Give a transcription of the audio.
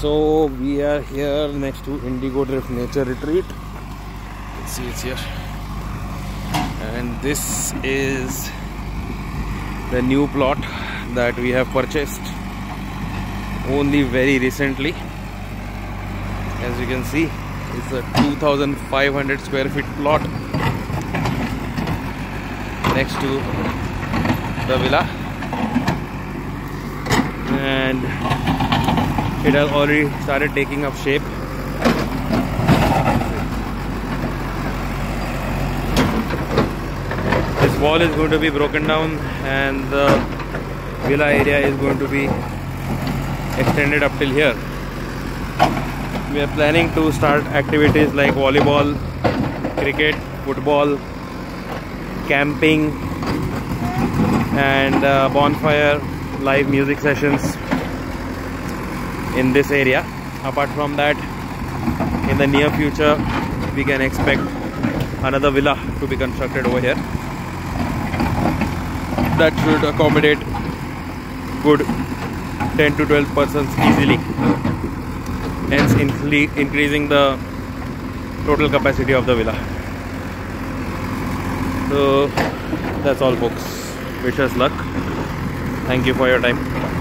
So we are here next to Indigo Drift Nature Retreat. You can see it's here. And this is the new plot that we have purchased only very recently. As you can see, it's a 2500 square feet plot next to the villa and it has already started taking up shape. This wall is going to be broken down and the villa area is going to be extended up till here. We are planning to start activities like volleyball cricket football camping and uh, bonfire live music sessions in this area. Apart from that in the near future we can expect another villa to be constructed over here. That should accommodate good 10 to 12 persons easily hence increasing the total capacity of the villa. So that's all folks. Wish us luck. Thank you for your time